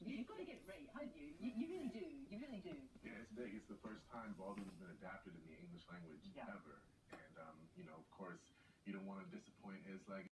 international. You've got to get it right, haven't you? You, you really do. You really do. Yeah, it's big. It's the first time Baldwin's been adapted in the English language Yeah. ever. And, um, you know, of course, you don't want to disappoint his legacy.